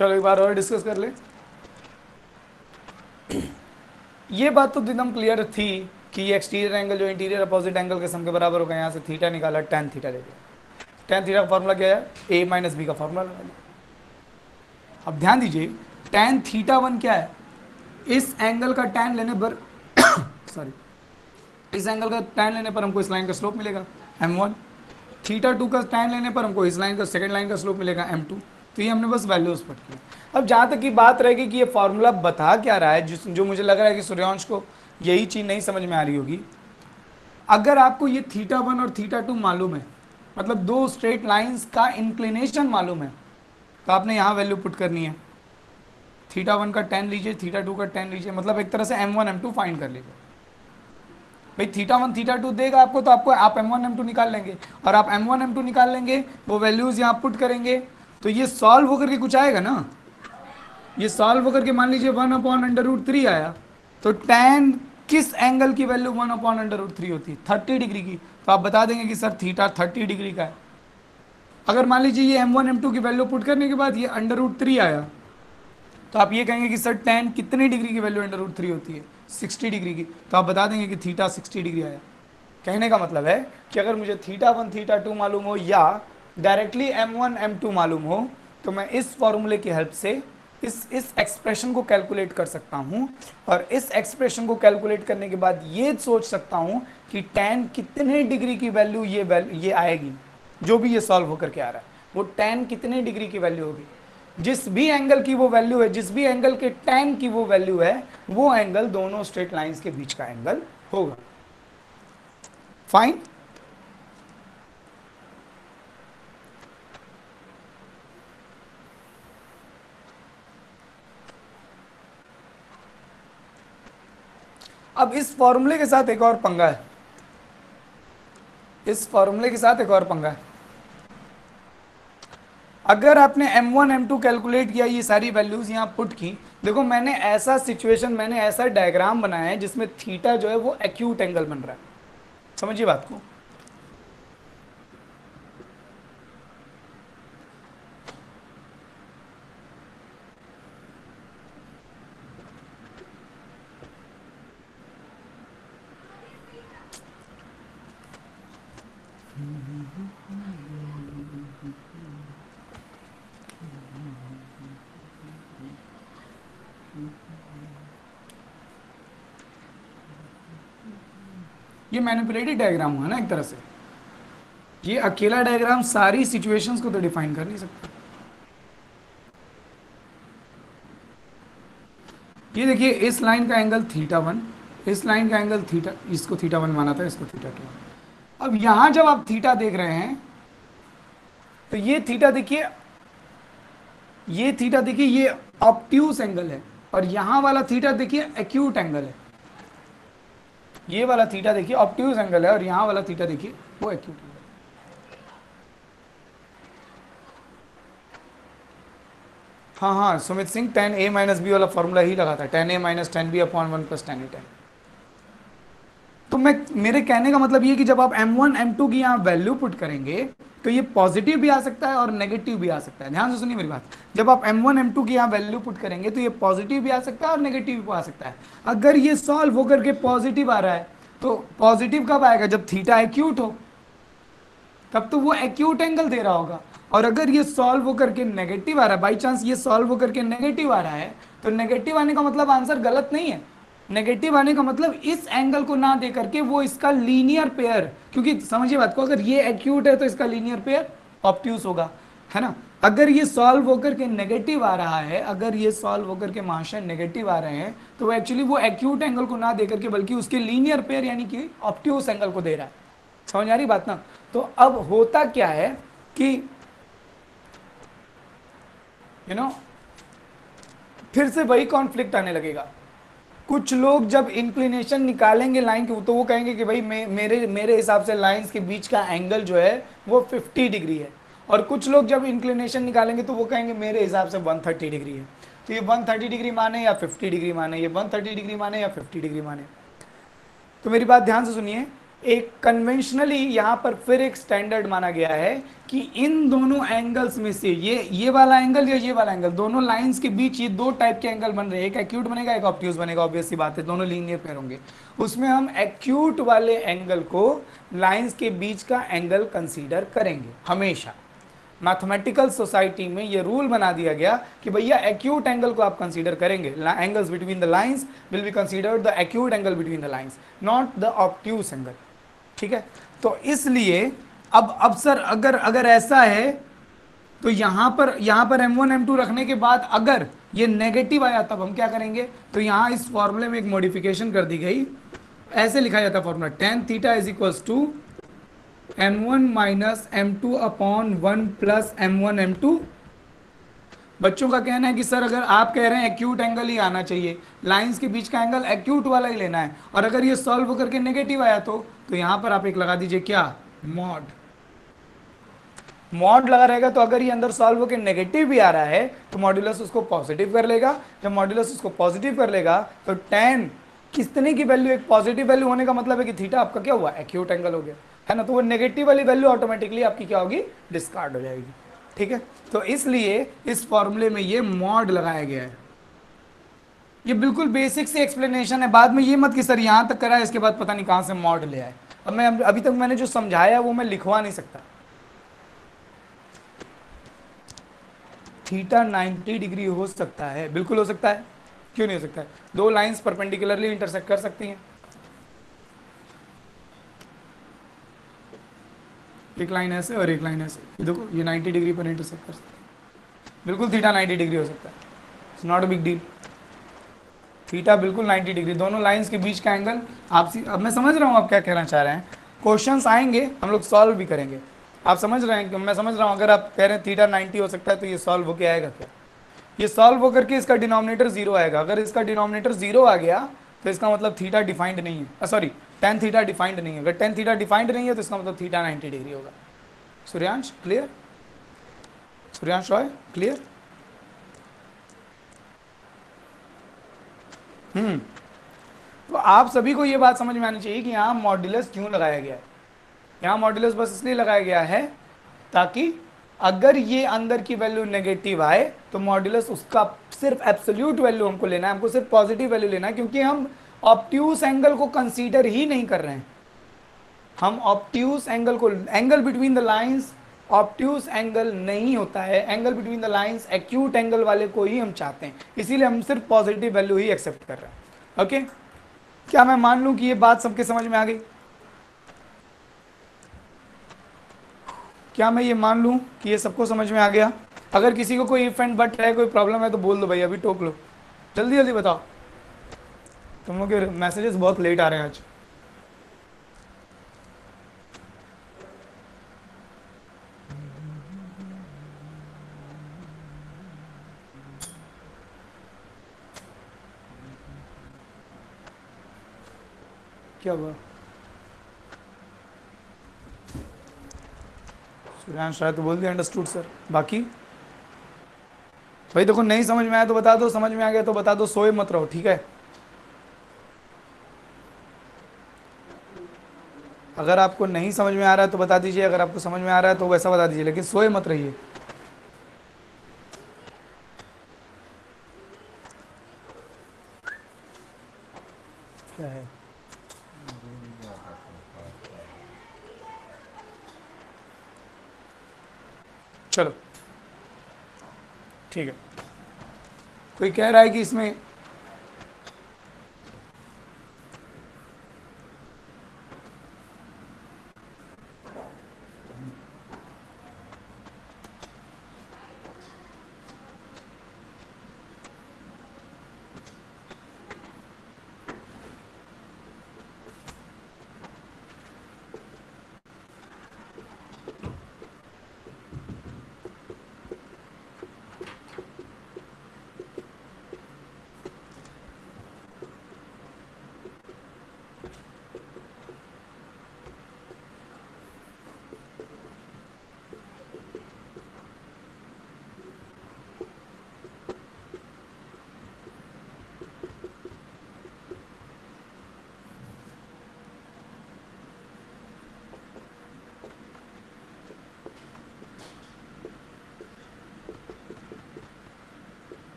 चलो एक बार और डिस्कस कर ले। ये बात तो एकदम क्लियर थी कि ये एक्सटीरियर एंगल जो इंटीरियर अपोजिट एंगल के सम के बराबर होगा, यहाँ से थीटा निकाला टेन थीटा ले लिया। टेन थीटा का फॉर्मूला क्या है? ए माइनस बी का फॉर्मूला लगा लिया। अब ध्यान दीजिए टेन थीटा वन क्या है? इस एंगल का टेन लेने पर सॉरी इस एंगल का टेन लेने पर हमको इस लाइन का स्लोप मिलेगा एम वन थीटा टू का टेन लेने पर हमको इस लाइन का सेकेंड लाइन का स्लोप मिलेगा एम टू तो ये हमने बस वैल्यूज़ पढ़ किया अब जहाँ तक की बात रहेगी कि ये फॉर्मूला बता क्या रहा है, जिस जो मुझे लग रहा है कि सूर्यांश को यही चीज़ नहीं समझ में आ रही होगी। अगर आपको ये थीटा वन और थीटा टू मालूम है मतलब दो स्ट्रेट लाइंस का इंक्लिनेशन मालूम है तो आपने यहाँ वैल्यू पुट करनी है। थीटा वन का टेन लीजिए थीटा टू का टेन लीजिए मतलब एक तरह से M one M two find कर लीजिए। भाई थीटा वन थीटा टू देगा आपको तो आपको आप एम वन एम टू निकाल लेंगे। और आप एम वन एम टू निकाल लेंगे, वो वैल्यूज़ यहाँ पुट करेंगे। तो ये सॉल्व होकर के कुछ आएगा ना? ये सॉल्व होकर के मान लीजिए one upon under root three आया तो टेन किस एंगल की value one upon under root three होती? है थर्टी डिग्री की। तो आप बता देंगे कि सर थीटा थर्टी डिग्री का है। अगर मान लीजिए ये एम वन एम टू की वैल्यू पुट करने के बाद ये अंडर रूट थ्री आया तो आप ये कहेंगे कि सर टेन कितनी डिग्री की वैल्यू अंडर रूट थ्री होती है? सिक्सटी डिग्री की। तो आप बता देंगे कि थीटा सिक्सटी डिग्री आया। कहने का मतलब है कि अगर मुझे थीटा वन थीटा टू मालूम हो या directly M one M two मालूम हो तो मैं इस फॉर्मूले की हेल्प से इस इस एक्सप्रेशन को कैलकुलेट कर सकता हूँ। और इस एक्सप्रेशन को कैलकुलेट करने के बाद ये सोच सकता हूँ कि टेन कितने डिग्री की वैल्यू ये वैल्यू ये आएगी, जो भी ये सॉल्व होकर के आ रहा है। वो टेन कितने डिग्री की वैल्यू होगी? जिस भी एंगल की वो वैल्यू है, जिस भी एंगल के टेन की वो वैल्यू है, वो एंगल दोनों स्ट्रेट लाइंस के बीच का एंगल होगा। फाइन अब इस फॉर्मूले के साथ एक और पंगा है। इस फॉर्मूले के साथ एक और पंगा है। अगर आपने M1 M2 कैलकुलेट किया, ये सारी वैल्यूज़ यहाँ पुट की, देखो मैंने ऐसा सिचुएशन मैंने ऐसा डायग्राम बनाया है जिसमें थीटा जो है वो एक्यूट एंगल बन रहा है। समझिए बात को। ये मैनिपुलेटेड डायग्राम हुआ ना एक तरह से। ये अकेला डायग्राम सारी सिचुएशंस को तो डिफाइन कर नहीं सकता। ये देखिए, इस लाइन का एंगल थीटा वन इस लाइन का एंगल थीटा इसको थीटा वन माना था, इसको थीटा टू अब यहाँ जब आप थीटा देख रहे हैं तो ये थीटा देखिए, ये थीटा देखिए, ये ऑप्ट्यूस एंगल है, और यहाँ वाला थीटा देखिए एक्यूट एंगल है। ये वाला थीटा देखिए ऑप्ट्यूज एंगल है और यहाँ वाला थीटा देखिए, वो एक्यूट एंगल हाँ। हाँ Sumit Singh tan A minus B वाला फॉर्मूला ही लगा था tan A minus tan B upon one plus tan A tan तो मैं, मेरे कहने का मतलब ये कि जब आप m1 m2 की यहाँ वैल्यू पुट करेंगे तो ये पॉजिटिव भी आ सकता है और नेगेटिव भी आ सकता है। ध्यान से सुनिए मेरी बात। जब आप m1 m2 की यहाँ वैल्यू पुट करेंगे तो ये पॉजिटिव भी आ सकता है और नेगेटिव भी आ सकता है। अगर ये सॉल्व होकर के पॉजिटिव आ रहा है तो पॉजिटिव कब आएगा? जब थीटा एक्यूट हो, तब तो वो एक्यूट एंगल दे रहा होगा। और अगर ये सॉल्व होकर के नेगेटिव आ रहा है बाई चांस ये सॉल्व होकर के नेगेटिव आ रहा है तो नेगेटिव आने का मतलब आंसर गलत नहीं है। नेगेटिव आने का मतलब इस एंगल को ना दे करके वो इसका लीनियर पेयर क्योंकि समझिए बात को अगर ये एक्यूट है तो इसका लीनियर पेयर ऑप्ट्यूस होगा है ना? अगर ये सॉल्व होकर के नेगेटिव आ रहा है अगर ये सॉल्व होकर के महाशय नेगेटिव आ रहे हैं तो वो एक्चुअली वो एक्यूट एंगल को ना दे करके बल्कि उसके लीनियर पेयर यानी कि ऑप्ट्यूस एंगल को दे रहा है। समझ आ रही बात ना? तो अब होता क्या है कि यू you नो know, फिर से वही कॉन्फ्लिक्ट आने लगेगा। कुछ लोग जब इंक्लिनेशन निकालेंगे लाइन के तो वो कहेंगे कि भाई मे, मेरे मेरे हिसाब से लाइंस के बीच का एंगल जो है वो 50 डिग्री है। और कुछ लोग जब इंक्लिनेशन निकालेंगे तो वो कहेंगे मेरे हिसाब से 130 डिग्री है। तो ये 130 डिग्री माने या 50 डिग्री माने? ये 130 डिग्री माने या 50 डिग्री माने? तो मेरी बात ध्यान से सुनिए। एक कन्वेंशनली यहाँ पर फिर एक स्टैंडर्ड माना गया है कि इन दोनों एंगल्स में से ये ये वाला एंगल या ये वाला एंगल दोनों लाइंस के बीच ये दो टाइप के एंगल बन रहे हैं। एक एक्यूट बनेगा, एक ऑप्ट्यूज बनेगा ऑब्वियसली बात है, दोनों लीनियर पेयर होंगे। उसमें हम एक्यूट वाले एंगल को लाइंस के बीच का एंगल कंसीडर करेंगे, हमेशा। मैथमेटिकल सोसाइटी में ये रूल बना दिया गया कि भैया एक्यूट एंगल को आप कंसीडर करेंगे। Angles between the lines will be considered the acute angle between the lines not the obtuse angle ठीक है? तो इसलिए अब अब सर, अगर अगर ऐसा है तो यहाँ पर यहाँ पर m1 m2 रखने के बाद अगर ये नेगेटिव आया, तब हम क्या करेंगे? तो यहाँ इस फॉर्मूले में एक मॉडिफिकेशन कर दी गई। ऐसे लिखा जाता formula tan theta is equals to M one minus M two upon one plus M one M two बच्चों का कहना है कि सर, अगर आप कह रहे हैं एक्यूट एंगल ही आना चाहिए लाइंस के बीच का एंगल एक्यूट वाला ही लेना है। और अगर ये सॉल्व करके नेगेटिव आया तो तो यहाँ पर आप एक लगा दीजिए क्या? मॉड मॉड लगा रहेगा तो अगर ये अंदर सॉल्व होकर नेगेटिव भी आ रहा है तो मॉड्यूलस उसको पॉजिटिव कर लेगा। जब मॉड्यूलस उसको पॉजिटिव कर लेगा तो टेन कितने की वैल्यू एक पॉजिटिव वैल्यू होने का मतलब है कि थीटा आपका क्या हुआ? एक्यूट एंगल हो गया। है ना? तो वो नेगेटिव वाली वैल्यू ऑटोमेटिकली आपकी क्या होगी? डिस्कार्ड हो जाएगी। ठीक है? तो इसलिए इस फॉर्मूले में ये मॉड लगाया गया है। ये बिल्कुल बेसिक से एक्सप्लेनेशन है। बाद में ये मत कि, सर, यहाँ तक करा है इसके बाद पता नहीं कहाँ से मॉड ले आए। अब मैं अभी तक मैंने जो समझाया वो मैं लिखवा नहीं सकता। थीटा 90 डिग्री हो सकता है। बिल्कुल हो सकता है। क्यों नहीं हो सकता है? दो लाइंस परपेंडिकुलरली इंटरसेक्ट कर सकती हैं। एक लाइन ऐसे और एक लाइन ऐसे। ये देखो, ये 90 डिग्री पर इंटरसेक्ट कर सकते हैं। बिल्कुल थीटा 90 डिग्री हो सकता है। It's not a big deal theta बिल्कुल 90 डिग्री दोनों लाइंस के बीच का एंगल आप सी... अब मैं समझ रहा हूँ आप क्या कहना चाह रहे हैं। क्वेश्चंस आएँगे, हम लोग सॉल्व भी करेंगे। आप समझ रहे हैं कि मैं समझ रहा हूँ, अगर आप कह रहे हैं थीटा 90 हो सकता है तो ये सॉल्व होके आएगा क्या? ये सॉल्व होकर के इसका डिनोमिनेटर ज़ीरो आएगा। अगर इसका डिनोमिनेटर ज़ीरो आ गया तो इसका मतलब थीटा डिफाइंड नहीं है। सॉरी टेन थीटा डिफाइंड नहीं है। अगर टेन थीटा डिफाइंड नहीं है तो इसका मतलब थीटा 90 डिग्री होगा। Suryansh clear Suryansh Roy clear hmm. तो आप सभी को यह बात समझ में आनी चाहिए कि यहाँ मॉड्यूलस क्यों लगाया गया है? यहाँ मॉड्यूलस बस इसलिए लगाया गया है ताकि अगर ये अंदर की वैल्यू नेगेटिव आए तो मॉड्यूलस उसका सिर्फ़ एब्सोल्यूट वैल्यू हमको लेना है, हमको सिर्फ़ पॉजिटिव वैल्यू लेना है, क्योंकि हम ऑप्ट्यूस एंगल को कंसीडर ही नहीं कर रहे हैं। हम ऑप्ट्यूस एंगल को angle between the lines obtuse angle नहीं होता है। Angle between the lines acute angle वाले को ही हम चाहते हैं। इसीलिए हम सिर्फ़ पॉजिटिव वैल्यू ही एक्सेप्ट कर रहे हैं। ओके क्या मैं मान लूँ कि ये बात सबके समझ में आ गई? क्या मैं ये मान लूँ कि ये सबको समझ में आ गया? अगर किसी को कोई इफ़ एंड बट है, कोई प्रॉब्लम है तो बोल दो भाई, अभी टोक लो। जल्दी जल्दी बताओ। तुम लोग के मैसेजेस बहुत लेट आ रहे हैं आज। क्या हुआ? सूर्यांश शायद तो बोल दिया अंडरस्टूड सर बाकी? भाई देखो, नहीं समझ में आया तो बता दो, समझ में आ गया तो बता दो, सोए मत रहो, ठीक है? अगर आपको नहीं समझ में आ रहा है तो बता दीजिए, अगर आपको समझ में आ रहा है तो वैसा बता दीजिए, लेकिन सोए मत रहिए क्या है चलो ठीक है कोई कह रहा है कि इसमें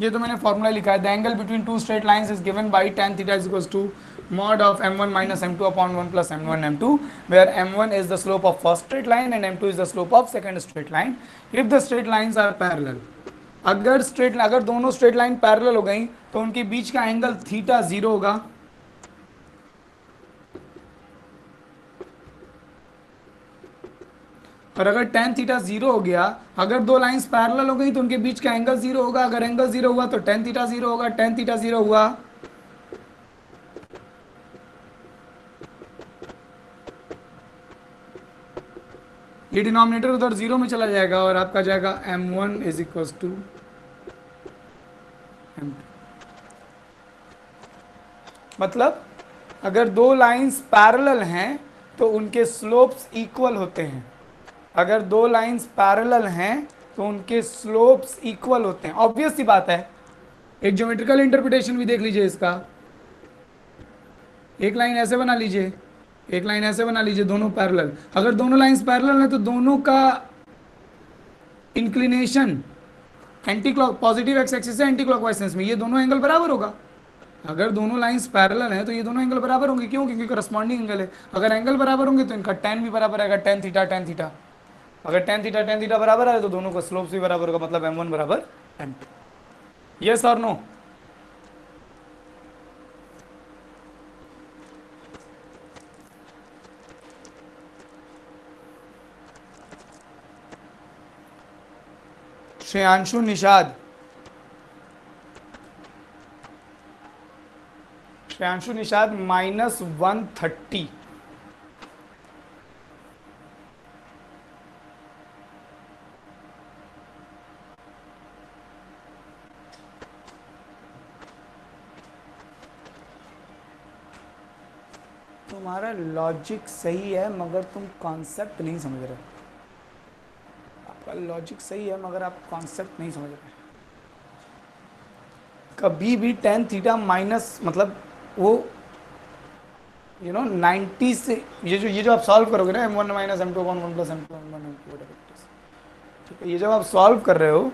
ये तो मैंने फॉर्मूला लिखा है the angle between two straight line is given by tan theta is equal to mod of M one minus M two upon one plus M one M two where M one is the slope of first straight line and M two is the slope of second straight line if the straight line are parallel अगर straight अगर दोनों straight line parallel हो गई तो उनके बीच का angle theta zero होगा। और अगर टेन थीटा ज़ीरो हो गया, अगर दो लाइंस पैरेलल हो गई तो उनके बीच का एंगल ज़ीरो होगा। अगर एंगल ज़ीरो हुआ तो टेन थीटा ज़ीरो होगा। टेन थीटा ज़ीरो हुआ, ये डिनोमिनेटर उधर ज़ीरो में चला जाएगा और आपका जाएगा M one is equal to M two मतलब अगर दो लाइंस पैरेलल हैं तो उनके स्लोप्स इक्वल होते हैं। अगर दो लाइंस पैरेलल हैं तो उनके स्लोप्स इक्वल होते हैं। ऑब्वियस सी बात है। एक ज्योमेट्रिकल इंटरप्रिटेशन भी देख लीजिए इसका। एक लाइन ऐसे बना लीजिए। एक लाइन ऐसे बना लीजिए, दोनों पैरेलल अगर दोनों लाइंस पैरेलल है तो दोनों का inclination anti clock positive X axis से एंटी क्लॉक सेंस में, ये दोनों एंगल बराबर होगा। अगर दोनों लाइंस पैरेलल हैं तो ये दोनों एंगल बराबर होंगे। क्यों? क्योंकि करस्पॉन्डिंग एंगल है। अगर एंगल बराबर होंगे तो इनका टेन भी बराबर आएगा टेन थीटा टेन थीटा अगर टेन थीटा टेन थीटा बराबर है तो दोनों का स्लोप्स भी बराबर होगा मतलब एम वन बराबर एम टू यस और no Shreyanshu Nishad. Shreyanshu Nishad minus one thirty तुम्हारा लॉजिक सही है, मगर तुम कॉन्सेप्ट नहीं समझ रहे आपका लॉजिक सही है, मगर आप कॉन्सेप्ट नहीं समझ रहे। कभी भी टेन थीटा माइनस मतलब वो यू नो 90 से, ये जो ये जो आप सॉल्व करोगे ना M one minus M two one one plus M two one one ठीक है? ये जब आप सॉल्व कर रहे हो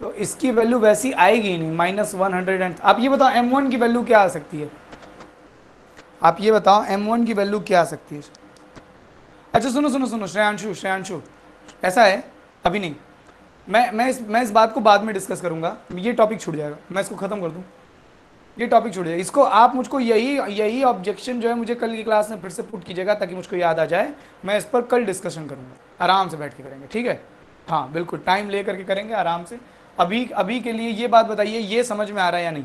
तो इसकी वैल्यू वैसी आएगी नहीं माइनस वन हंड्रेड एंड आप ये बताओ एम वन की वैल्यू क्या आ सकती है? आप ये बताओ एम वन की वैल्यू क्या आ सकती है? अच्छा सुनो सुनो सुनो, श्रेयांशु श्रेयांशु। ऐसा है, अभी नहीं। मैं मैं इस मैं इस बात को बाद में डिस्कस करूँगा। ये टॉपिक छूट जाएगा। मैं इसको ख़त्म कर दूँ। ये टॉपिक छूट जाए इसको आप मुझको यही यही ऑब्जेक्शन जो है मुझे कल की क्लास में फिर से पुट कीजिएगा ताकि मुझको याद आ जाए। मैं इस पर कल डिस्कशन करूँगा। आराम से बैठ के करेंगे, ठीक है? हाँ बिल्कुल टाइम ले करके करेंगे आराम से। अभी अभी के लिए ये बात बताइए, ये समझ में आ रहा है या नहीं?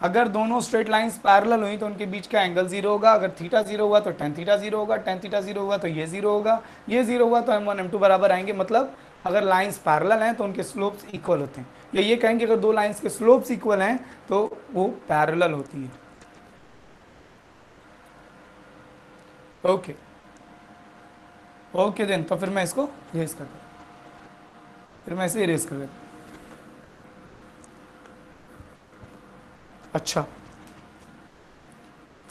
अगर दोनों स्ट्रेट लाइंस पैरेलल हुई तो उनके बीच का एंगल ज़ीरो होगा। अगर थीटा ज़ीरो हुआ तो टेन थीटा ज़ीरो होगा। टेन थीटा ज़ीरो होगा तो ये ज़ीरो होगा। ये ज़ीरो हुआ तो एम वन एम टू बराबर आएँगे। मतलब अगर लाइंस पैरेलल हैं तो उनके स्लोप्स इक्वल होते हैं। या, ये कहेंगे, अगर दो लाइंस के स्लोप्स इक्वल हैं तो वो पैरेलल होती है। ओके ओके देन तो फिर मैं इसको रेस कर फिर मैं इसे रेस कर देता अच्छा।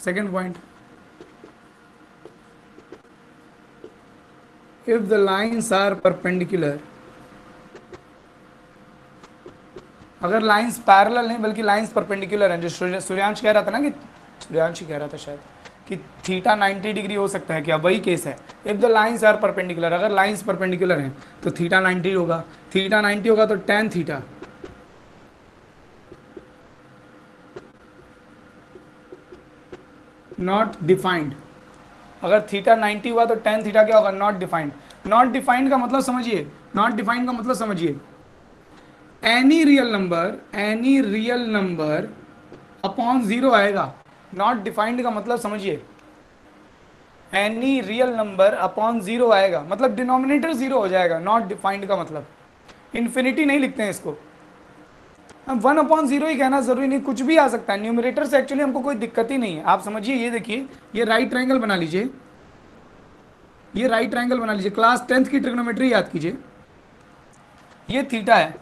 Second point if the lines are perpendicular, अगर लाइंस पैरेलल नहीं, बल्कि लाइंस परपेंडिकुलर हैं, जो सूर्यांश कह रहा था ना कि सूर्यांश ही कह रहा था शायद, कि थीटा 90 डिग्री हो सकता है क्या? वही केस है। If the lines are perpendicular अगर लाइंस परपेंडिकुलर हैं तो थीटा 90 होगा। थीटा 90 होगा तो टेन थीटा नॉट डिफाइंड अगर थीटा 90 हुआ तो टेन थीटा क्या होगा? नॉट डिफाइंड नॉट डिफाइंड का मतलब समझिए। नॉट डिफाइंड का मतलब समझिए। Any real number any real number upon zero आएगा। नॉट डिफाइंड का मतलब समझिए। Any real number upon zero आएगा। मतलब डिनोमिनेटर ज़ीरो हो जाएगा। नॉट डिफाइंड का मतलब। इन्फिनिटी नहीं लिखते हैं इसको। वन अपॉन ज़ीरो ही कहना ज़रूरी नहीं, कुछ भी आ सकता है। न्यूमरेटर से एक्चुअली हमको कोई दिक्कत ही नहीं है। आप समझिए, ये देखिए, ये राइट ट्रायंगल बना लीजिए। ये राइट ट्रायंगल बना लीजिए। क्लास टेंथ की ट्रिग्नोमेट्री याद कीजिए। ये थीटा है।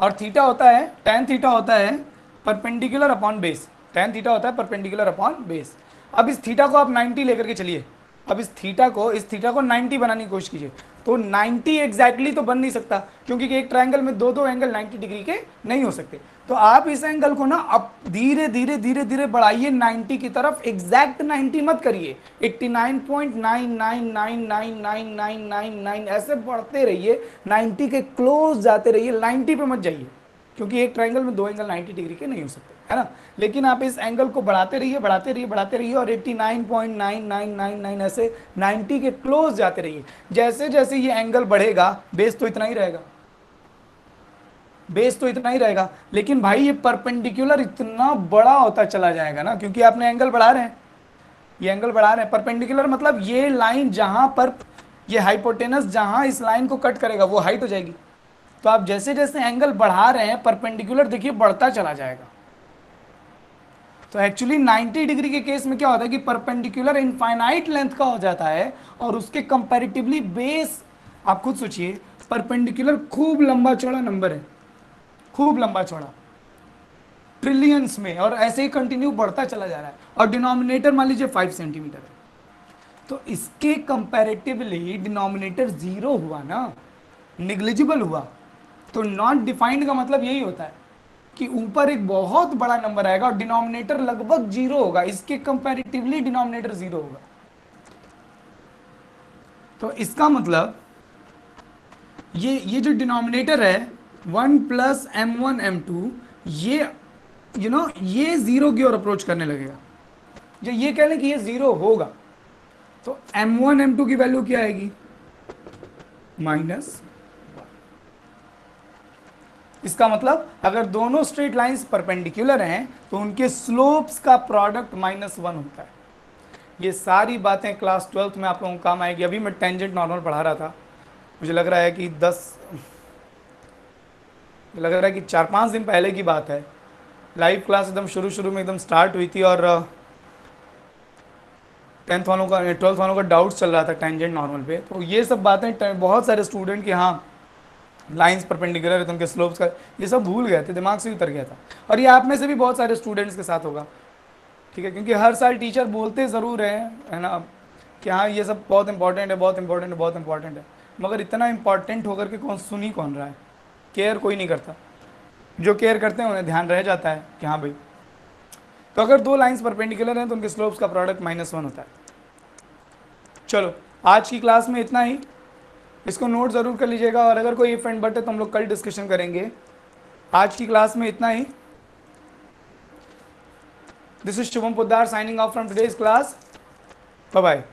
और थीटा होता है टेन थीटा होता है perpendicular upon base tan theta होता है परपेंडिकुलर अपॉन बेस अब इस थीटा को आप 90 लेकर के चलिए। अब इस थीटा को, इस थीटा को 90 बनाने की कोशिश कीजिए। तो 90 एग्जैक्टली तो बन नहीं सकता, क्योंकि एक ट्रायंगल में दो दो एंगल 90 डिग्री के नहीं हो सकते। तो आप इस एंगल को ना अब धीरे धीरे धीरे धीरे बढ़ाइए 90 की तरफ़ एग्जैक्ट 90 मत करिए। 89.9999999 ऐसे बढ़ते रहिए 90 के क्लोज जाते रहिए 90 पे मत जाइए। क्योंकि एक ट्रायंगल में दो एंगल 90 डिग्री के नहीं हो सकते, है ना? लेकिन आप इस एंगल को बढ़ाते रहिए बढ़ाते रहिए बढ़ाते रहिए और 89.9999 ऐसे 90 के क्लोज जाते रहिए। जैसे जैसे ये एंगल बढ़ेगा बेस तो इतना ही रहेगा। बेस तो इतना ही रहेगा। लेकिन भाई ये परपेंडिकुलर इतना बड़ा होता चला जाएगा ना, क्योंकि आपने एंगल बढ़ा रहे हैं। ये एंगल बढ़ा रहे हैं। परपेंडिकुलर मतलब ये लाइन जहाँ पर, ये हाइपोटेनस जहाँ इस लाइन को कट करेगा, वो हाइट हो जाएगी। तो आप जैसे जैसे एंगल बढ़ा रहे हैं परपेंडिकुलर देखिए बढ़ता चला जाएगा। तो एक्चुअली 90 डिग्री के केस में क्या होता है कि परपेंडिकुलर इनफाइनाइट लेंथ का हो जाता है और उसके कंपैरेटिवली बेस आप खुद सोचिए परपेंडिकुलर खूब लंबा चौड़ा नंबर है। खूब लंबा चौड़ा। ट्रिलियंस में और ऐसे ही कंटिन्यू बढ़ता चला जा रहा है। और डिनोमिनेटर मान लीजिए फाइव सेंटीमीटर है। तो इसके कंपैरेटिवली डिनोमिनेटर ज़ीरो हुआ ना निग्लिजिबल हुआ। तो नॉट डिफाइंड का मतलब यही होता है कि ऊपर एक बहुत बड़ा नंबर आएगा और डिनोमिनेटर लगभग ज़ीरो होगा। इसके कंपैरेटिवली डिनोमिनेटर ज़ीरो होगा। तो इसका मतलब ये ये जो डिनोमिनेटर है one plus M one M two ये यू you नो know, ये ज़ीरो की ओर अप्रोच करने लगेगा। जो ये कह लें कि ये ज़ीरो होगा। तो एम वन एम टू की वैल्यू क्या आएगी? माइनस इसका मतलब अगर दोनों स्ट्रेट लाइंस परपेंडिकुलर हैं तो उनके स्लोप्स का प्रोडक्ट माइनस वन होता है। ये सारी बातें क्लास ट्वेल्थ में आप लोगों को काम आएगी। अभी मैं टेंजेंट नॉर्मल पढ़ा रहा था। मुझे लग रहा है कि दस लग रहा है कि चार पाँच दिन पहले की बात है। लाइव क्लास एकदम शुरू शुरू में एकदम स्टार्ट हुई थी और टेंथ वालों का ट्वेल्थ वालों का डाउट चल रहा था टेंजेंट नॉर्मल पे। तो ये सब बातें, बहुत सारे स्टूडेंट के हाँ लाइंस परपेंडिकुलर है तो उनके स्लोप्स का, ये सब भूल गए थे, दिमाग से उतर गया था। और ये आप में से भी बहुत सारे स्टूडेंट्स के साथ होगा। ठीक है? क्योंकि हर साल टीचर बोलते ज़रूर हैं, है ना, कि हाँ ये सब बहुत इंपॉर्टेंट है, बहुत इंपॉर्टेंट है, बहुत इंपॉर्टेंट है। मगर इतना इंपॉर्टेंट होकर के कौन, सुन ही कौन रहा है? केयर कोई नहीं करता। जो केयर करते हैं, उन्हें ध्यान रह जाता है कि हाँ भाई। तो अगर दो लाइंस परपेंडिकुलर हैं तो उनके स्लोप्स का प्रोडक्ट माइनस वन होता है। चलो, आज की क्लास में इतना ही। इसको नोट ज़रूर कर लीजिएगा और अगर कोई इफ़ बट है तो हम लोग कल डिस्कशन करेंगे। आज की क्लास में इतना ही। This is Shubham Puddar signing off from today's class bye bye